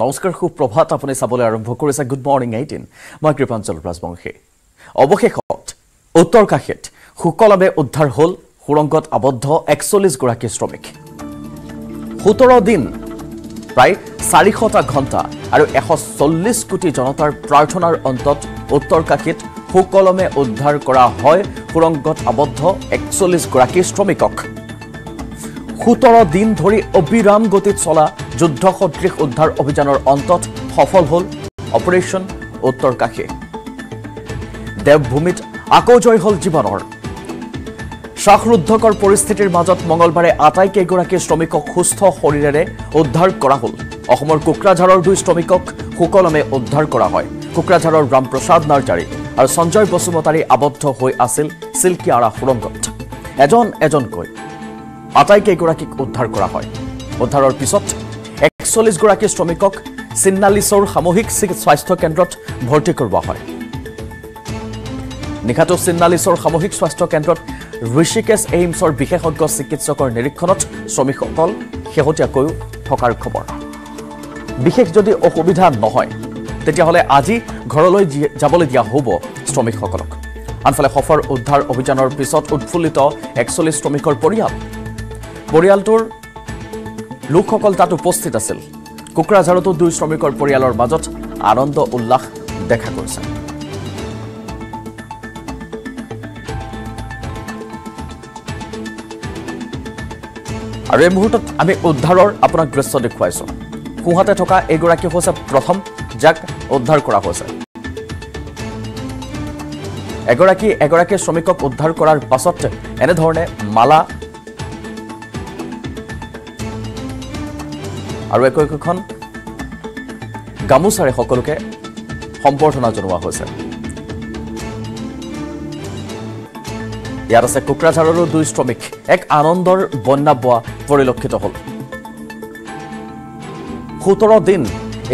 নমস্কাৰ সুপ্ৰভাত আপুনি চাবলৈ আৰম্ভ কৰিছে। গুড মৰ্ণিং এইটিন মই কৃপাঞ্চল ৰাজবংশী। অৱশেষত উত্তৰ কাশীত সুকলমে উদ্ধাৰ হ'ল সুৰংগত আবদ্ধ একচল্লিছগৰাকী শ্ৰমিক। সোতৰ দিন প্ৰায় চাৰিশটা ঘণ্টা আৰু এশ চল্লিছ কোটি জনতাৰ প্ৰাৰ্থনাৰ অন্তত উত্তৰ কাশীত সুকলমে উদ্ধাৰ কৰা হয় সুৰংগত আবদ্ধ একচল্লিছগৰাকী শ্ৰমিকক। সোতৰ দিন ধৰি অবিৰাম গতিত চলা যুদ্ধ সদৃশ উদ্ধাৰ অভিযানৰ অন্তত সফল হ'ল অপাৰেশ্যন উত্তৰ কাশী দেৱভূমিত আকৌ জয় হ'ল জীৱনৰ। শ্বাসৰুদ্ধকৰ পৰিস্থিতিৰ মাজত মঙলবাৰে আটাইকেইগৰাকী শ্ৰমিকক সুস্থ শৰীৰেৰে উদ্ধাৰ কৰা হ'ল। অসমৰ কোকৰাঝাৰৰ দুই শ্ৰমিকক সুকলমে উদ্ধাৰ কৰা হয়। কোকৰাঝাৰৰ ৰামপ্ৰসাদ নাৰ্জাৰী আৰু সঞ্জয় বসুমতাৰী আবদ্ধ হৈ আছিল চিল্কিয়াৰা সুৰংগত। এজন এজনকৈ আটাইকেইগৰাকীক উদ্ধাৰ কৰা হয়। উদ্ধাৰৰ পিছত একচল্লিছগৰাকী শ্ৰমিকক চিন্নালিছৰ সামূহিক স্বাস্থ্য কেন্দ্ৰত ভৰ্তি কৰোৱা হয়। নিশাটো চিন্নালিছৰ সামূহিক স্বাস্থ্য কেন্দ্ৰত ঋষিকেশ এইমছৰ বিশেষজ্ঞ চিকিৎসকৰ নিৰীক্ষণত শ্ৰমিকসকল শেহতীয়াকৈও থকাৰ খবৰ। বিশেষ যদি অসুবিধা নহয় তেতিয়াহ'লে আজি ঘৰলৈ যাবলৈ দিয়া হ'ব শ্ৰমিকসকলক। আনফালে সফল উদ্ধাৰ অভিযানৰ পিছত উৎফুল্লিত একচল্লিছ শ্ৰমিকৰ পৰিয়াল। পৰিয়ালটোৰ লোকসকল তাত উপস্থিত আছিল। কোকৰাঝাৰতো দুই শ্ৰমিকৰ পৰিয়ালৰ মাজত আনন্দ উল্লাস দেখা গৈছে। আৰু এই মুহূৰ্তত আমি উদ্ধাৰৰ আপোনাক দৃশ্য দেখুৱাইছোঁ। সোঁহাতে থকা এইগৰাকী হৈছে প্ৰথম যাক উদ্ধাৰ কৰা হৈছে। এগৰাকী এগৰাকী শ্ৰমিকক উদ্ধাৰ কৰাৰ পাছত এনেধৰণে মালা আৰু একো একোখন গামোচাৰে সকলোকে সম্বৰ্ধনা জনোৱা হৈছে। ইয়াত আছে কোকৰাঝাৰৰো দুই শ্ৰমিক এক আনন্দৰ বন্যা বোৱা পৰিলক্ষিত হ'ল। সোতৰ দিন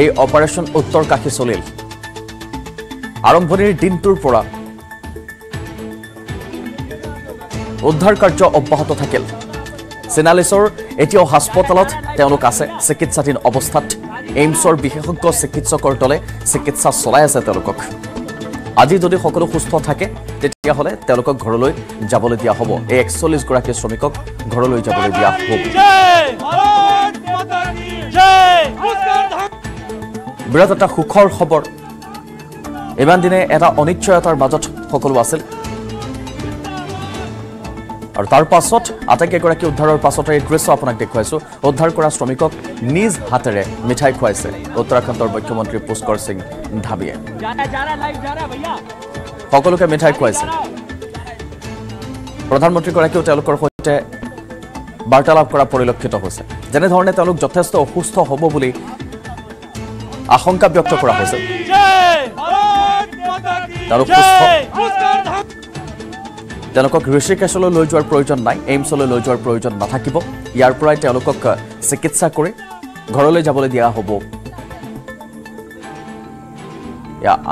এই অপাৰেশ্যন উত্তৰ কাশী চলিল। আৰম্ভণিৰ দিনটোৰ পৰা উদ্ধাৰ কাৰ্য অব্যাহত থাকিল। চিনালিছৰ এতিয়াও হাস্পতালত তেওঁলোক আছে চিকিৎসাধীন অৱস্থাত। এইমছৰ বিশেষজ্ঞ চিকিৎসকৰ দলে চিকিৎসা চলাই আছে তেওঁলোকক। আজি যদি সকলো সুস্থ থাকে তেতিয়াহ'লে তেওঁলোকক ঘৰলৈ যাবলৈ দিয়া হ'ব। এই একচল্লিছগৰাকী শ্ৰমিকক ঘৰলৈ যাবলৈ দিয়া হ'ব। বিৰাট এটা সুখৰ খবৰ। ইমান দিনে এটা অনিশ্চয়তাৰ মাজত সকলো আছিল। আৰু তাৰ পাছত আটাইকেইগৰাকী উদ্ধাৰৰ পাছতে এই দৃশ্য আপোনাক দেখুৱাইছোঁ। উদ্ধাৰ কৰা শ্ৰমিকক নিজ হাতেৰে মিঠাই খুৱাইছে। উত্তৰাখণ্ডৰ মুখ্যমন্ত্ৰী পুষ্কৰ সিং ধাবিয়ে। সকলোকে মিঠাই খুৱাইছে। প্ৰধানমন্ত্ৰীগৰাকীয়েও তেওঁলোকৰ সৈতে বাৰ্তালাপ কৰা পৰিলক্ষিত হৈছে। যেনেধৰণে তেওঁলোক যথেষ্ট অসুস্থ হ'ব বুলি আশংকা ব্যক্ত কৰা হৈছে। তেওঁলোক সুস্থ তেওঁলোকক ঋষিকেশলৈ লৈ যোৱাৰ প্ৰয়োজন নাই এইমছলৈ লৈ যোৱাৰ প্ৰয়োজন নাথাকিব। ইয়াৰ পৰাই তেওঁলোকক চিকিৎসা কৰি ঘৰলৈ যাবলৈ দিয়া হ'ব।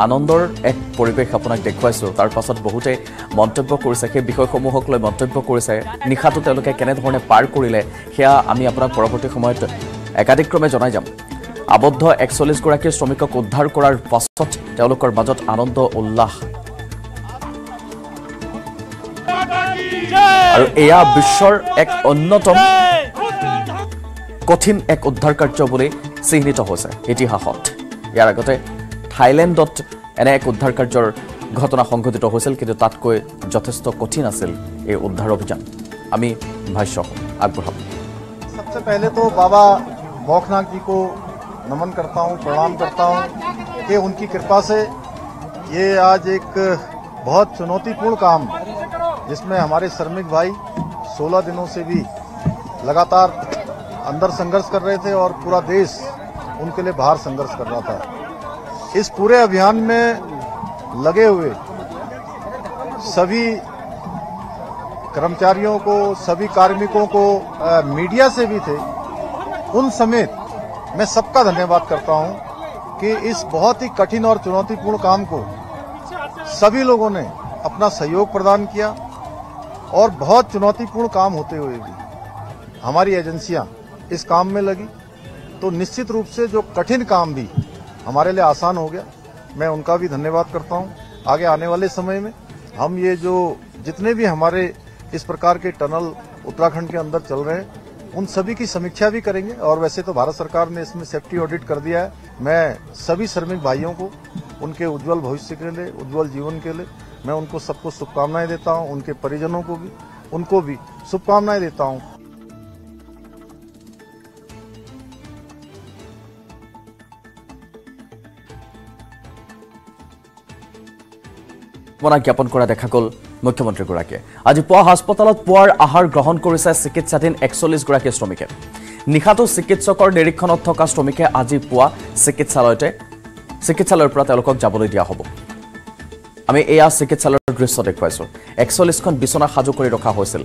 আনন্দৰ এক পৰিৱেশ আপোনাক দেখুৱাইছোঁ। তাৰ পাছত বহুতে মন্তব্য কৰিছে সেই বিষয়সমূহক লৈ মন্তব্য কৰিছে। নিশাটো তেওঁলোকে কেনেধৰণে পাৰ কৰিলে সেয়া আমি আপোনাক পৰৱৰ্তী সময়ত একাধিক্ৰমে জনাই যাম। আবদ্ধ একচল্লিছগৰাকী শ্ৰমিকক উদ্ধাৰ কৰাৰ পাছত তেওঁলোকৰ মাজত আনন্দ উল্লাস আৰু এয়া বিশ্বৰ এক অন্যতম কঠিন এক উদ্ধাৰ কাৰ্য বুলি চিহ্নিত হৈছে ইতিহাসত ইয়াৰ আগতে থাইলেণ্ডত এনে এক উদ্ধাৰ কাৰ্যৰ ঘটনা সংঘটিত হৈছিল কিন্তু তাতকৈ যথেষ্ট কঠিন আছিল এই উদ্ধাৰ অভিযান আমি ভাষ্য আগবঢ়াম सबसे पहले तो बाबा मौखनाथ जी को नमन करता हूँ प्रणाम करता हूँ कि उनकी कृपा से ये आज एक बहुत चुनौतीपूर्ण काम जिसमें हमारे श्रमिक भाई 16 दिनों से भी लगातार अंदर संघर्ष कर रहे थे और पूरा देश उनके लिए बाहर संघर्ष कर रहा था। इस पूरे अभियान में लगे हुए सभी कर्मचारियों को सभी कार्मिकों को अ, मीडिया से भी थे उन समेत मैं सबका धन्यवाद करता हूँ कि इस बहुत ही कठिन और चुनौतीपूर्ण काम को सभी लोगों ने अपना सहयोग प्रदान किया। और बहुत चुनौतीपूर्ण काम होते हुए भी हमारी एजेंसियाँ इस काम में लगी। तो निश्चित रूप से जो कठिन काम भी हमारे लिए आसान हो गया, मैं उनका भी धन्यवाद करता हूँ। आगे आने वाले समय में हम ये जो जितने भी हमारे इस प्रकार के टनल उत्तराखंड के अंदर चल रहे हैं, उन सभी की समीक्षा भी करेंगे। और वैसे तो भारत सरकार ने इसमें सेफ्टी ऑडिट कर दिया है। मैं सभी श्रमिक भाइयों को उनके उज्जवल भविष्य के लिए उज्जवल जीवन के लिए मैं उनको सबको शुभकामनाएं देता हूं उनके परिजनों को भी उनको भी शुभकामनाएं देता हूं মনা জ্ঞাপন কৰা দেখা গ'ল মুখ্যমন্ত্ৰীগৰাকীয়ে আজি পুৱা হাস্পতালত পুৱাৰ আহাৰ গ্ৰহণ কৰিছে চিকিৎসাধীন একচল্লিছগৰাকী শ্ৰমিকে নিশাটো চিকিৎসকৰ নিৰীক্ষণত থকা শ্ৰমিকে আজি পুৱা চিকিৎসালয়তে চিকিৎসালয়ৰ পৰা তেওঁলোকক যাবলৈ দিয়া হ'ব। আমি এয়া চিকিৎসালয়ৰ দৃশ্য দেখুৱাইছোঁ। একচল্লিছখন বিচনা সাজু কৰি ৰখা হৈছিল।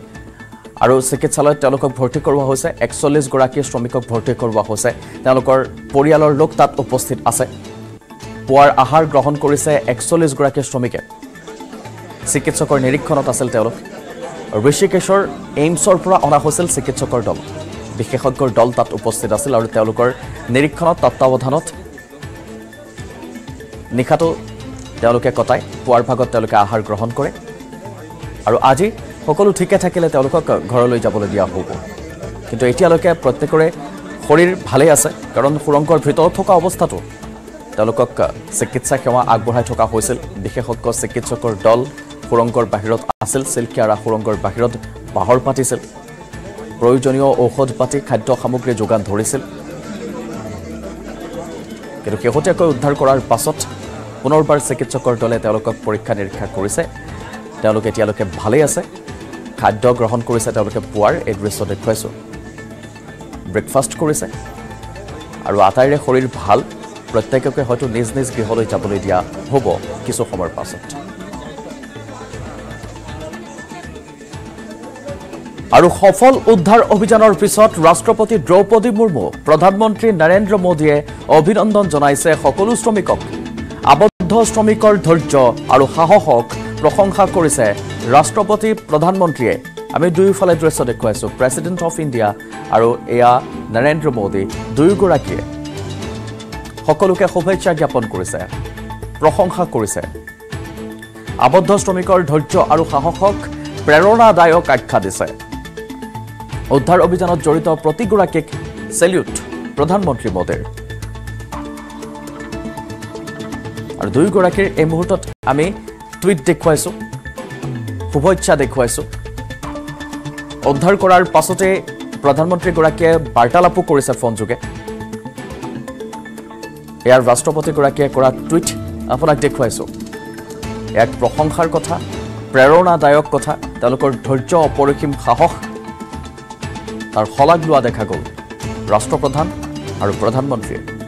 আৰু চিকিৎসালয়ত তেওঁলোকক ভৰ্তি কৰোৱা হৈছে। একচল্লিছগৰাকী শ্ৰমিকক ভৰ্তি কৰোৱা হৈছে। তেওঁলোকৰ পৰিয়ালৰ লোক তাত উপস্থিত আছে। পুৱাৰ আহাৰ গ্ৰহণ কৰিছে একচল্লিছগৰাকী শ্ৰমিকে। চিকিৎসকৰ নিৰীক্ষণত আছিল তেওঁলোক। ঋষিকেশৰ এইমছৰ পৰা অনা হৈছিল চিকিৎসকৰ দল। বিশেষজ্ঞৰ দল তাত উপস্থিত আছিল আৰু তেওঁলোকৰ নিৰীক্ষণত তত্বাৱধানত নিশাটো তেওঁলোকে কটাই পুৱাৰ ভাগত তেওঁলোকে আহাৰ গ্ৰহণ কৰে। আৰু আজি সকলো ঠিকে থাকিলে তেওঁলোকক ঘৰলৈ যাবলৈ দিয়া হ'ব। কিন্তু এতিয়ালৈকে প্ৰত্যেকৰে শৰীৰ ভালেই আছে কাৰণ সুৰংগৰ ভিতৰত থকা অৱস্থাটো তেওঁলোকক চিকিৎসা সেৱা আগবঢ়াই থকা হৈছিল। বিশেষজ্ঞ চিকিৎসকৰ দল সুৰংগৰ বাহিৰত আছিল চিল্কিয়াৰা সুৰংগৰ বাহিৰত বাহৰ পাতিছিল। প্ৰয়োজনীয় ঔষধ পাতি খাদ্য সামগ্ৰী যোগান ধৰিছিল। কিন্তু শেহতীয়াকৈ উদ্ধাৰ কৰাৰ পাছত পুনৰবাৰ চিকিৎসকৰ দলে তেওঁলোকক পৰীক্ষা নিৰীক্ষা কৰিছে। তেওঁলোক এতিয়ালৈকে ভালেই আছে। খাদ্য গ্ৰহণ কৰিছে তেওঁলোকে পুৱাৰ এই দৃশ্য দেখুৱাইছোঁ। ব্ৰেকফাষ্ট কৰিছে। আৰু আটাইৰে শৰীৰ ভাল প্ৰত্যেককে হয়তো নিজ নিজ গৃহলৈ যাবলৈ দিয়া হ'ব কিছু সময়ৰ পাছত। আৰু সফল উদ্ধাৰ অভিযানৰ পিছত ৰাষ্ট্ৰপতি দ্ৰৌপদী মুৰ্মু প্ৰধানমন্ত্ৰী নৰেন্দ্ৰ মোদীয়ে অভিনন্দন জনাইছে সকলো শ্ৰমিকক। আবদ্ধ শ্ৰমিকৰ ধৈৰ্য আৰু সাহসক প্ৰশংসা কৰিছে ৰাষ্ট্ৰপতি প্ৰধানমন্ত্ৰীয়ে। আমি দুয়োফালে দৃশ্য দেখুৱাইছোঁ প্ৰেছিডেণ্ট অফ ইণ্ডিয়া আৰু এয়া নৰেন্দ্ৰ মোদী দুয়োগৰাকীয়ে। সকলোকে শুভেচ্ছা জ্ঞাপন কৰিছে প্ৰশংসা কৰিছে। আবদ্ধ শ্ৰমিকৰ ধৈৰ্য আৰু সাহসক প্ৰেৰণাদায়ক আখ্যা দিছে। উদ্ধাৰ অভিযানত জড়িত প্ৰতিগৰাকীক চেলিউট প্ৰধানমন্ত্ৰী মোদীৰ। আৰু দুয়োগৰাকীৰ এই মুহূৰ্তত আমি টুইট দেখুৱাইছোঁ শুভেচ্ছা দেখুৱাইছোঁ। উদ্ধাৰ কৰাৰ পাছতে প্ৰধানমন্ত্ৰীগৰাকীয়ে বাৰ্তালাপো কৰিছে ফোনযোগে ইয়াৰ ৰাষ্ট্ৰপতিগৰাকীয়ে কৰা টুইট আপোনাক দেখুৱাইছোঁ। এক প্ৰশংসাৰ কথা প্ৰেৰণাদায়ক কথা তেওঁলোকৰ ধৈৰ্য অপৰিসীম সাহস তাৰ শলাগ লোৱা দেখা গ'ল। ৰাষ্ট্ৰপ্ৰধান আৰু প্ৰধানমন্ত্ৰীয়ে।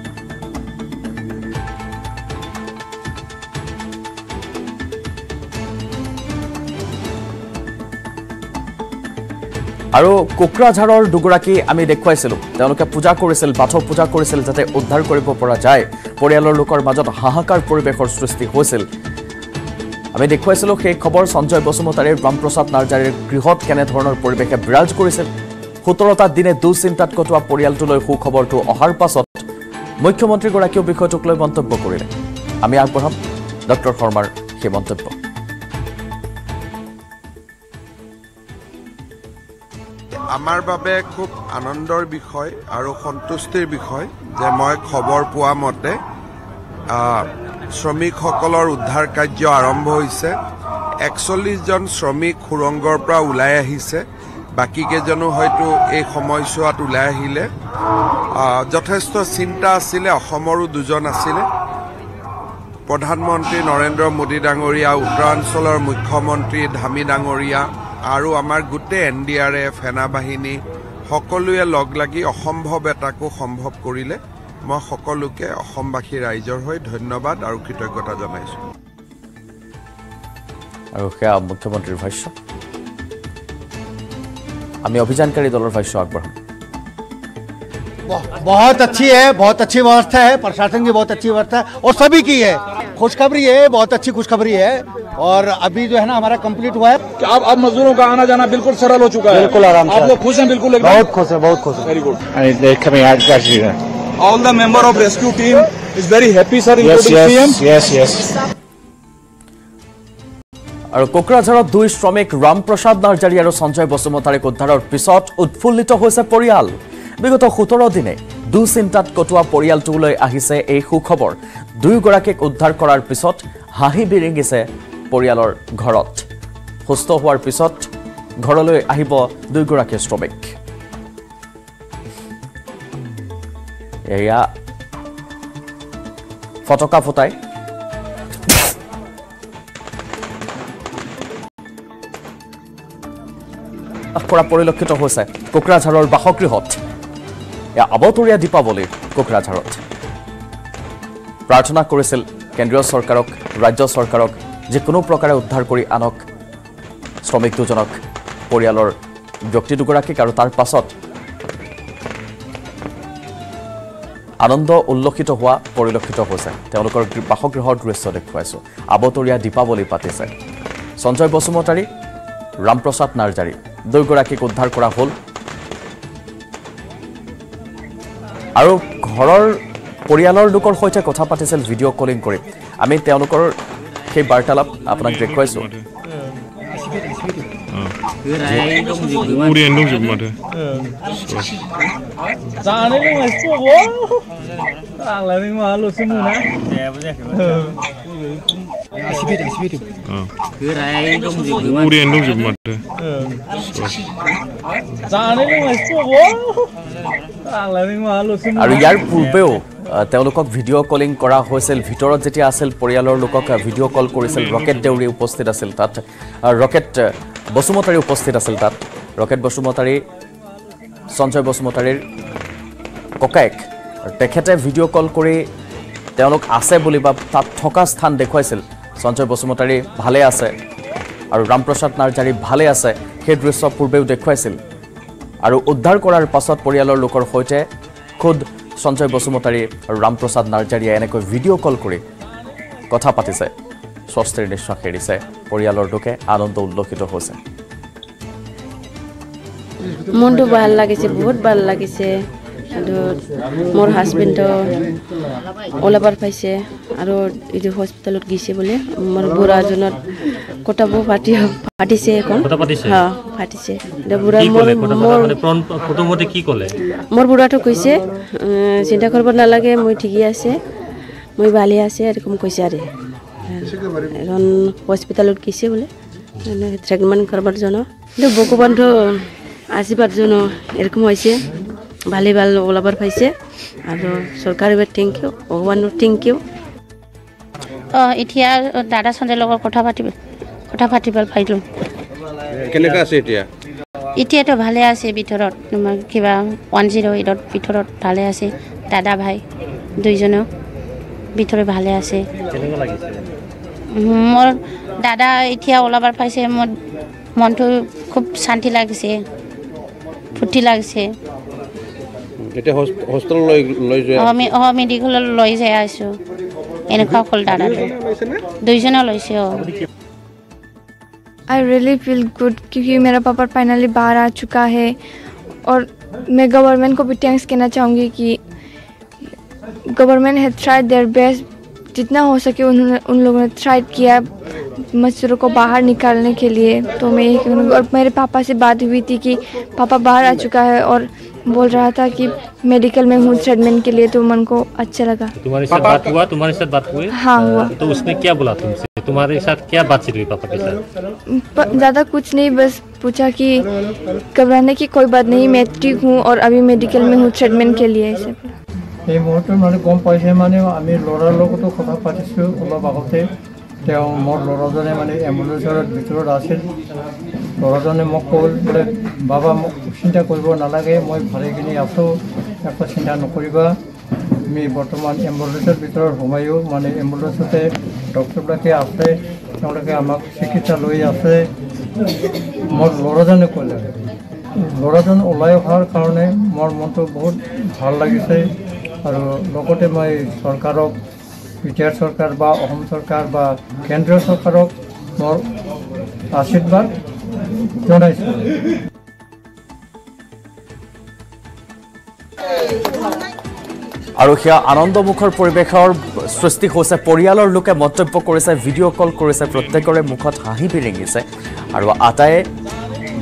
আৰু কোকৰাঝাৰৰ দুগৰাকী আমি দেখুৱাইছিলোঁ। তেওঁলোকে পূজা কৰিছিল বাথৌ পূজা কৰিছিল যাতে উদ্ধাৰ কৰিব পৰা যায়। পৰিয়ালৰ লোকৰ মাজত হাহাকাৰ পৰিৱেশৰ সৃষ্টি হৈছিল। আমি দেখুৱাইছিলোঁ সেই খবৰ সঞ্জয় বসুমতাৰীৰ ৰামপ্ৰসাদ নাৰ্জাৰীৰ গৃহত কেনেধৰণৰ পৰিৱেশে বিৰাজ কৰিছিল। সোতৰটা দিনে দুঃচিন্তাত কটোৱা পৰিয়ালটোলৈ সুখবৰটো অহাৰ পাছত মুখ্যমন্ত্ৰীগৰাকীয়েও বিষয়টোক লৈ মন্তব্য কৰিলে। আমি আগবঢ়াম। ডক্টৰ শৰ্মাৰ সেই মন্তব্য। আমাৰ বাবে খুব আনন্দৰ বিষয় আৰু সন্তুষ্টিৰ বিষয় যে মই খবৰ পোৱা মতে শ্ৰমিকসকলৰ উদ্ধাৰ কাৰ্য আৰম্ভ হৈছে। একচল্লিছজন শ্ৰমিক সুৰংগৰ পৰা ওলাই আহিছে। বাকীকেইজনো হয়তো এই সময়ছোৱাত ওলাই আহিলে। আহ, যথেষ্ট চিন্তা আছিলে অসমৰো দুজন আছিলে। প্ৰধানমন্ত্ৰী নৰেন্দ্ৰ মোদী ডাঙৰীয়া উত্তৰাঞ্চলৰ মুখ্যমন্ত্ৰী ধামী ডাঙৰীয়া আৰু আমাৰ গোটেই এন ডি আৰ এফ সেনাবাহিনী সকলোৱে লগ লাগি অসম্ভৱ এটাকো সম্ভৱ কৰিলে মই সকলোকে অসমবাসী ৰাইজৰ হৈ ধন্যবাদ আৰু কৃতজ্ঞতা জনাইছোঁ আৰু সেয়া মুখ্যমন্ত্ৰীৰ ভাষ্য আমি অভিযানকাৰী দলৰ ভাষ্য আগবঢ়াম बहु- बहुत अच्छी है बहुत अच्छी व्यवस्था है प्रशासन की बहुत अच्छी व्यवस्था है और सभी की है खुशखबरी है बहुत अच्छी खुशखबरी है और अभी जो है ना हमारा कंप्लीट हुआ है कि अब अब मजदूरों का आना जाना बिल्कुल सरल हो चुका है बिल्कुल आराम से। आप लोग खुश हैं बिल्कुल एकदम बहुत खुश है बहुत खुश है very good I mean, they're coming out gradually. now. all the member of rescue team is very happy, sir, including CM. yes, yes. আৰু কোকৰাঝাৰত দুই শ্ৰমিক ৰামপ্ৰসাদ নাৰ্জাৰী আৰু সঞ্জয় বসুমতাৰীক উদ্ধাৰৰ পিছত উৎফুল্লিত হৈছে পৰিয়াল বিগত সোতৰ দিনে দুচিন্তাত কটোৱা পৰিয়ালটোলৈ আহিছে এই সুখবৰ। দুয়োগৰাকীক উদ্ধাৰ কৰাৰ পিছত হাঁহি বিৰিঙিছে পৰিয়ালৰ ঘৰত। সুস্থ হোৱাৰ পিছত ঘৰলৈ আহিব দুয়োগৰাকী শ্ৰমিক। এয়া ফটকা ফুটাই। কৰা পৰিলক্ষিত হৈছে কোকৰাঝাৰৰ বাসগৃহত। এয়া আবতৰীয়া দীপাৱলী কোকৰাঝাৰত। প্ৰাৰ্থনা কৰিছিল কেন্দ্ৰীয় চৰকাৰক ৰাজ্য চৰকাৰক যিকোনো প্ৰকাৰে উদ্ধাৰ কৰি আনক। শ্ৰমিক দুজনক পৰিয়ালৰ ব্যক্তি দুগৰাকীক আৰু তাৰ পাছত আনন্দ উল্লসিত হোৱা পৰিলক্ষিত হৈছে। তেওঁলোকৰ বাসগৃহৰ দৃশ্য দেখুৱাইছোঁ। আবতৰীয়া দীপাৱলী পাতিছে। সঞ্জয় বসুমতাৰী ৰামপ্ৰসাদ নাৰ্জাৰী দুয়োগৰাকীক উদ্ধাৰ কৰা হ'ল আৰু ঘৰৰ পৰিয়ালৰ লোকৰ সৈতে কথা পাতিছিল ভিডিঅ' কলিং কৰি। আমি তেওঁলোকৰ সেই বাৰ্তালাপ আপোনাক দেখুৱাইছোঁ। আৰু ইয়াৰ পূৰ্বেও তেওঁলোকক ভিডিঅ' কলিং কৰা হৈছিল। ভিতৰত যেতিয়া আছিল পৰিয়ালৰ লোকক ভিডিঅ' কল কৰিছিল। ৰকেট দেউৰী উপস্থিত আছিল তাত। ৰকেট বসুমতাৰী উপস্থিত আছিল তাত। ৰকেট বসুমতাৰী সঞ্জয় বসুমতাৰীৰ ককায়েক। আৰু তেখেতে ভিডিঅ' কল কৰি তেওঁলোক আছে বুলি বা তাত থকা স্থান দেখুৱাইছিল। সঞ্জয় বসুমতাৰী ভালে আছে। আৰু ৰামপ্ৰসাদ নাৰ্জাৰী ভালে আছে। সেই দৃশ্য পূৰ্বেও দেখুৱাইছিল। আৰু উদ্ধাৰ কৰাৰ পাছত পৰিয়ালৰ লোকৰ সৈতে খোদ সঞ্জয় বসুমতাৰী আৰু ৰামপ্ৰসাদ নাৰ্জাৰীয়ে এনেকৈ ভিডিঅ' কল কৰি কথা পাতিছে। স্বস্তিৰ নিশ্বাস এৰিছে। পৰিয়ালৰ লোকে আনন্দ উল্লসিত হৈছে। মনটো ভাল লাগিছে বহুত ভাল লাগিছে। আৰু মোৰ হাজবেণ্ডো ওলাবাৰ পাইছে আৰু এইটো হস্পিটেলত গৈছে বোলে। মোৰ বুঢ়াজনত কটাব পাতি পাতিছে এখন? হা বুঢ়া কি মোৰ বুঢ়াটো কৈছে "উম, চিন্তা কৰিব নালাগে মই ঠিকেই আছে। মই ভালে আছে এৰকম কৈছে আৰু। এখন হস্পিটেলত গৈছে বোলে। ট্ৰিটমেণ্ট কৰবাৰ জন্য। কিন্তু ভগবানটো আশীৰ্বাদ জন্য এৰকম হয়েছে ভালে ভাল ওলাবাৰ পাইছে। আৰু চৰকাৰে থেংক ইউ ভগৱানৰ থেংক ইউ অঁ এতিয়া দাদা সঞ্জয়ৰ লগত কথা পাতিব কথা পাতিব পাৰিলোঁ। কেনেকা আছে এতিয়া? এতিয়াতো ভালে আছে ভিতৰত তোমাৰ কিবা ওৱান জিৰ' এইটৰ ভিতৰত ভালে আছে দাদা ভাই দুইজনেও ভিতৰত ভালে আছে। কেনেকুৱা মোৰ দাদা এতিয়া ওলাবাৰ পাইছে মোৰ মনটো খুব শান্তি লাগিছে ফূৰ্তি লাগিছে। এতিয়া হোষ্টেল লৈ লৈ যোৱা অঁ আমি অঁ মেডিকেলত লৈ যাই আছোঁ এনেকুৱা হ'ল দাদাটো দুইজনে লৈছে অঁ आई रियली फील गुड क्योंकि मेरा पापा फाइनली बाहर आ चुका है और मैं गवर्नमेंट को भी थैंक्स कहना चाहूँगी कि गवर्नमेंट है ट्राई देयर बेस्ट जितना हो सके उन्होंने उन लोगों ने ट्राई किया मजदूरों को बाहर निकालने के लिए तो मैं यही कहूँगी और मेरे पापा से बात हुई थी कि पापा बाहर आ चुका है और बोल रहा था कि मेडिकल में हूँ ट्रीटमेंट के लिए तो मन को अच्छा लगा तुम्हारे साथ बात हुआ तुम्हारे साथ बात हुई हाँ हुआ तो उसने क्या बोला तुमसे तुम्हारे साथ क्या बातचीत हुई पापा के साथ प- ज़्यादा कुछ नहीं बस पूछा कि घबराने की कोई बात नहीं मैं ठीक हूँ और अभी मेडिकल में हूँ ट्रीटमेंट के लिए ऐसे এই মুহূৰ্তত মানে গম পাইছে মানে আমি ল'ৰাৰ লগতো কথা পাতিছোঁ অলপ আগতে তেওঁ মোৰ ল'ৰাজনে মানে এম্বুলেঞ্চৰ ভিতৰত আছিল। ল'ৰাজনে মোক ক'ল বোলে বাবা মোক চিন্তা কৰিব নালাগে মই ভালেখিনি আছোঁ একো চিন্তা নকৰিবা। আমি বৰ্তমান এম্বুলেঞ্চৰ ভিতৰত সোমায়ো মানে এম্বুলেঞ্চতে ডক্টৰবিলাকে আছে তেওঁলোকে আমাক চিকিৎসা লৈ আছে। মোৰ ল'ৰাজনে ক'লে। ল'ৰাজন ওলাই অহাৰ কাৰণে মোৰ মনটো বহুত ভাল লাগিছে আৰু লগতে মই চৰকাৰক বি টি আৰ চৰকাৰ বা অসম চৰকাৰ বা কেন্দ্ৰীয় চৰকাৰক মোৰ আশীৰ্বাদ জনাইছোঁ। আৰু সেয়া আনন্দমুখৰ পৰিৱেশৰ সৃষ্টি হৈছে। পৰিয়ালৰ লোকে মন্তব্য কৰিছে ভিডিঅ' কল কৰিছে প্ৰত্যেকৰে মুখত হাঁহি বিৰিঙিছে আৰু আটায়ে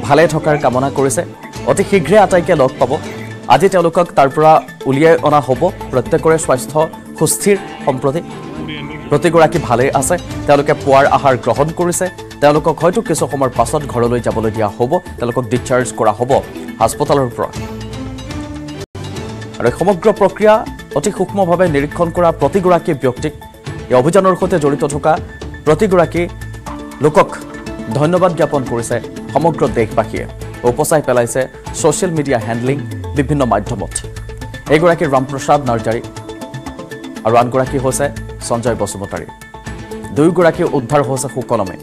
ভালে থকাৰ কামনা কৰিছে। অতি শীঘ্ৰে আটাইকে লগ পাব। আজি তেওঁলোকক তাৰ পৰা উলিয়াই অনা হ'ব। প্ৰত্যেকৰে স্বাস্থ্য সুস্থিৰ সম্প্ৰতি। প্ৰতিগৰাকী ভালেই আছে তেওঁলোকে পুৱাৰ আহাৰ গ্ৰহণ কৰিছে। তেওঁলোকক হয়তো কিছু সময়ৰ পাছত ঘৰলৈ যাবলৈ দিয়া হ'ব তেওঁলোকক ডিছচাৰ্জ কৰা হ'ব হাস্পতালৰ পৰা আৰু এই সমগ্ৰ প্ৰক্ৰিয়া অতি সূক্ষ্মভাৱে নিৰীক্ষণ কৰা প্ৰতিগৰাকী ব্যক্তিক এই অভিযানৰ সৈতে জড়িত থকা প্ৰতিগৰাকী লোকক ধন্যবাদ জ্ঞাপন কৰিছে সমগ্ৰ দেশবাসীয়ে। উপচাই পেলাইছে ছ'চিয়েল মিডিয়া হেণ্ডলিং বিভিন্ন মাধ্যমত। এইগৰাকী ৰামপ্ৰসাদ নাৰ্জাৰী আৰু আনগৰাকী হৈছে সঞ্জয় বসুমতাৰী। দুয়োগৰাকী উদ্ধাৰ হৈছে সুকলমে।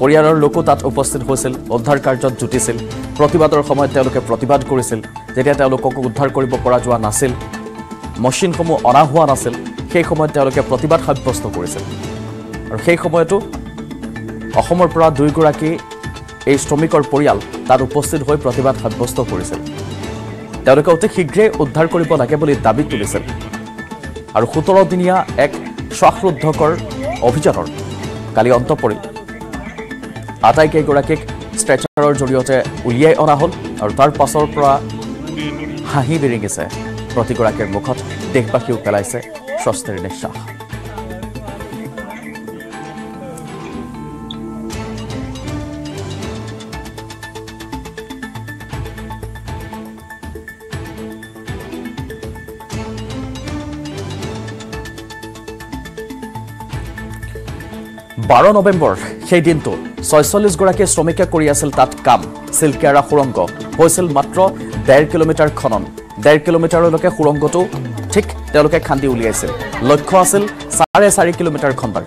পৰিয়ালৰ লোকো তাত উপস্থিত হৈছিল উদ্ধাৰ কাৰ্যত জুটিছিল। প্ৰতিবাদৰ সময়ত তেওঁলোকে প্ৰতিবাদ কৰিছিল। যেতিয়া তেওঁলোকক উদ্ধাৰ কৰিব পৰা যোৱা নাছিল মচিনসমূহ অনা হোৱা নাছিল সেই সময়ত তেওঁলোকে প্ৰতিবাদ সাব্যস্ত কৰিছিল। আৰু সেই সময়তো অসমৰ পৰা দুয়োগৰাকী এই শ্ৰমিকৰ পৰিয়াল তাত উপস্থিত হৈ প্ৰতিবাদ সাব্যস্ত কৰিছিল। তেওঁলোকে অতি শীঘ্ৰেই উদ্ধাৰ কৰিব লাগে বুলি দাবী তুলিছিল। আৰু সোতৰ দিনীয়া এক শ্বাসৰুদ্ধকৰ অভিযানৰ কালি অন্ত পৰিল আটাইকেইগৰাকীক ষ্ট্ৰেচাৰৰ জৰিয়তে উলিয়াই অনা হ'ল আৰু তাৰ পাছৰ পৰা হাঁহি বিৰিঙিছে। প্ৰতিগৰাকীৰ মুখত দেশবাসীও পেলাইছে স্বস্তিৰ নিশ্বাস। বাৰ নৱেম্বৰ সেই দিনটো ছয়চল্লিছগৰাকী শ্ৰমিকে কৰি আছিল তাত কাম। চিল্কিয়াৰা সুৰংগ। হৈছিল মাত্ৰ ডেৰ কিলোমিটাৰ খনন। ডেৰ কিলোমিটাৰলৈকে সুৰংগটো ঠিক তেওঁলোকে খান্দি উলিয়াইছিল। লক্ষ্য আছিল চাৰে চাৰি কিলোমিটাৰ খন্দাৰ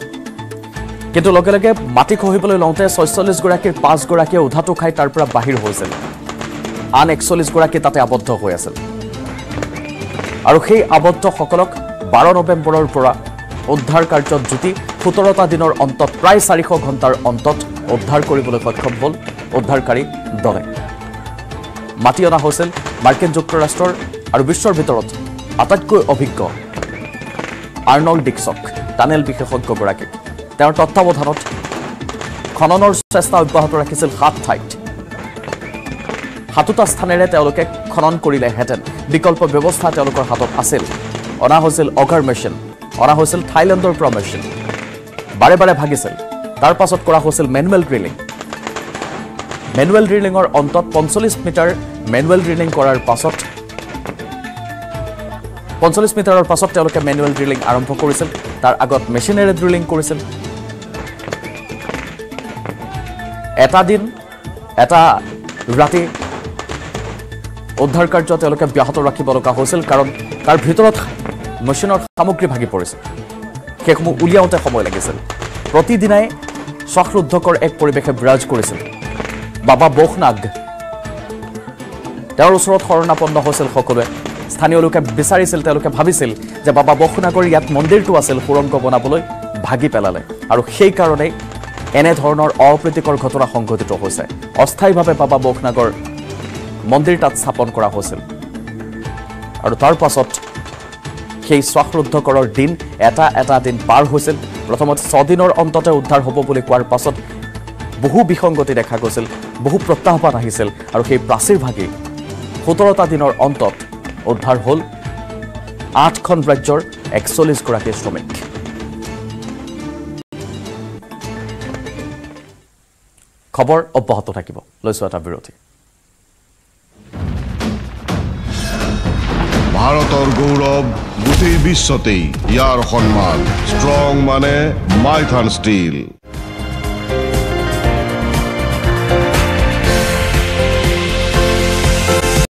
কিন্তু লগে লগে মাটি খহিবলৈ লওঁতে ছয়চল্লিছগৰাকীৰ পাঁচগৰাকীয়ে উধাটো খাই তাৰ পৰা বাহিৰ হৈছিল। আন একচল্লিছগৰাকী তাতে আবদ্ধ হৈ আছিল। আৰু সেই আবদ্ধসকলক বাৰ নৱেম্বৰৰ পৰা উদ্ধাৰ কাৰ্যত জুটি সোতৰটা দিনৰ অন্তত প্ৰায় চাৰিশ ঘণ্টাৰ অন্তত উদ্ধাৰ কৰিবলৈ সক্ষম হ'ল উদ্ধাৰকাৰী দলে। মাতি অনা হৈছিল মাৰ্কিন যুক্তৰাষ্ট্ৰৰ আৰু বিশ্বৰ ভিতৰত আটাইতকৈ অভিজ্ঞ আৰ্নল্ড ডিক্সক টানেল বিশেষজ্ঞগৰাকীক। তেওঁৰ তত্বাৱধানত খননৰ চেষ্টা অব্যাহত ৰাখিছিল সাত ঠাইত। সাতোটা স্থানেৰে তেওঁলোকে খনন কৰিলেহেঁতেন। বিকল্প ব্যৱস্থা তেওঁলোকৰ হাতত আছিল। অনা হৈছিল অগাৰ মেচিন। অনা হৈছিল থাইলেণ্ডৰ পৰা মেচিন বাৰে বাৰে ভাগিছিল। তাৰ পাছত কৰা হৈছিল মেনুৱেল ড্ৰিলিং মেনুৱেল ড্ৰিলিঙৰ অন্তত পঞ্চল্লিছ মিটাৰ মেনুৱেল ড্ৰিলিং কৰাৰ পাছত পঞ্চল্লিছ মিটাৰৰ পাছত তেওঁলোকে মেনুৱেল ড্ৰিলিং আৰম্ভ কৰিছিল। তাৰ আগত মেচিনেৰে ড্ৰিলিং কৰিছিল। এটা দিন এটা ৰাতি উদ্ধাৰ কাৰ্য তেওঁলোকে ব্যাহত ৰাখিব লগা হৈছিল কাৰণ তাৰ ভিতৰত মেচিনৰ সামগ্ৰী ভাগি পৰিছিল। সেইসমূহ উলিয়াওঁতে সময় লাগিছিল। প্ৰতিদিনাই শ্বাসৰুদ্ধকৰ এক পৰিৱেশে বিৰাজ কৰিছিল। বাবা বৌখনাগ। তেওঁৰ ওচৰত শৰণাপন্ন হৈছিল সকলোৱে। স্থানীয় লোকে বিচাৰিছিল তেওঁলোকে ভাবিছিল যে বাবা বৌখনাগৰ ইয়াত মন্দিৰটো আছিল সুৰংগ বনাবলৈ ভাগি পেলালে। আৰু সেইকাৰণেই এনেধৰণৰ অপ্ৰীতিকৰ ঘটনা সংঘটিত হৈছে। অস্থায়ীভাৱে বাবা বৌখনাগৰ মন্দিৰ তাত স্থাপন কৰা হৈছিল। আৰু তাৰ পাছত সেই শ্বাসৰুদ্ধকৰৰ দিন এটা এটা দিন পাৰ হৈছিল। প্ৰথমতে ছদিনৰ অন্ততে উদ্ধাৰ হ'ব বুলি কোৱাৰ পাছত বহু বিসংগতি দেখা গৈছিল বহু প্ৰত্যাহ্বান আহিছিল আৰু সেই প্ৰাচীৰ ভাগি সোতৰটা দিনৰ অন্তত উদ্ধাৰ হ'ল আঠখন ৰাজ্যৰ একচল্লিছগৰাকী শ্ৰমিক। খবৰ অব্যাহত থাকিব। লৈছোঁ এটা বিৰতি। ভাৰতৰ গৌৰৱ গোটেই বিশ্বতেই ইয়াৰ সন্মান। ষ্ট্ৰং মানে মাইথান ষ্টীল।